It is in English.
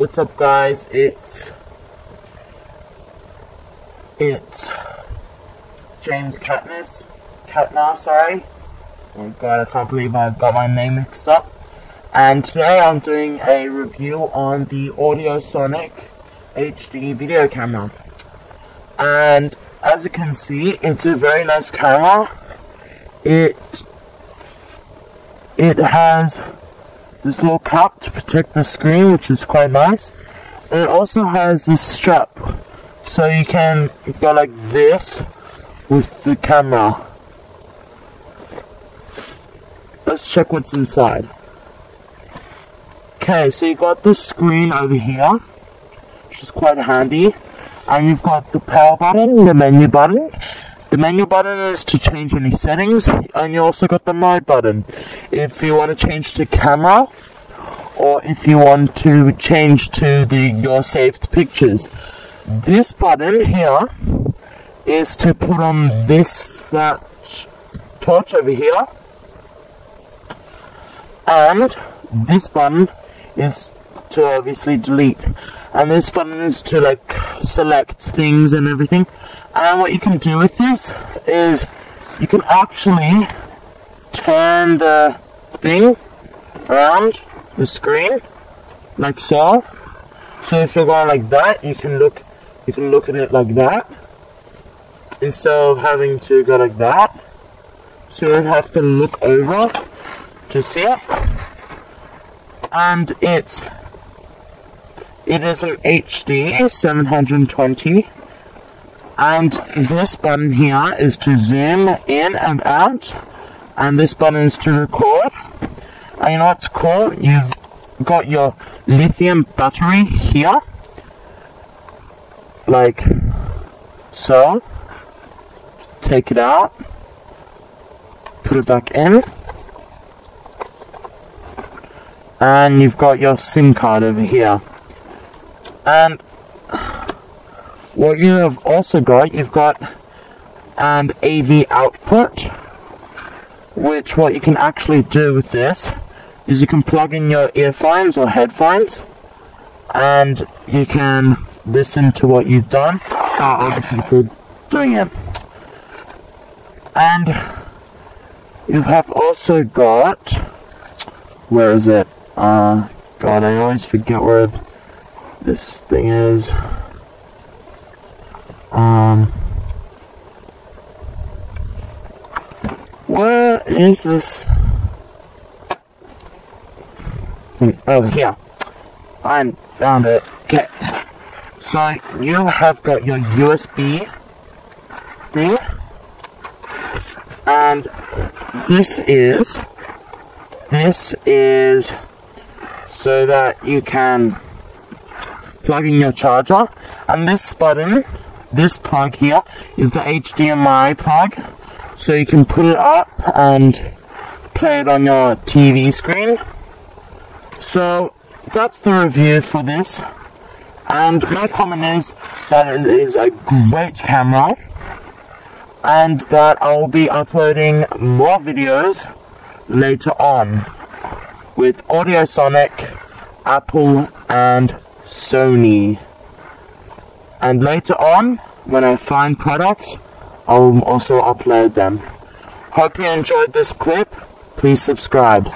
What's up guys? It's it's James Katniss. Katnar, sorry. Oh god, I can't believe I got my name mixed up. And today I'm doing a review on the Audiosonic HD video camera. And as you can see, it's a very nice camera. It it has this little cap to protect the screen, which is quite nice. And it also has this strap, so you can go like this with the camera. Let's check what's inside. Okay, so you got the screen over here, which is quite handy. And you've got the power button, the menu button. The menu button is to change any settings, and you also got the mode button. If you want to change to camera, or if you want to change to the your saved pictures. This button here is to put on this flat torch over here. And this button is to obviously delete. And this button is to like select things and everything. And what you can do with this is you can actually turn the thing around the screen like so. So if you're going like that, you can look you can look at it like that instead of having to go like that. So you have to look over to see it. And it's it is an HD 720 and this button here is to zoom in and out and this button is to record and you know what's cool? You've got your lithium battery here. Like so. Take it out. Put it back in. And you've got your SIM card over here. And what you have also got, you've got an AV output, which what you can actually do with this is you can plug in your earphones or headphones, and you can listen to what you've done, uh, other people doing it. And you have also got, where is it? Uh, God, I always forget where this thing is. Um, where is this? Oh, here. I found it. Okay. So you have got your USB thing, and this is this is so that you can plug in your charger, and this button this plug here is the HDMI plug so you can put it up and play it on your TV screen so that's the review for this and my comment is that it is a great camera and that I will be uploading more videos later on with Audiosonic, Apple and Sony. And later on, when I find products, I'll also upload them. Hope you enjoyed this clip. Please subscribe.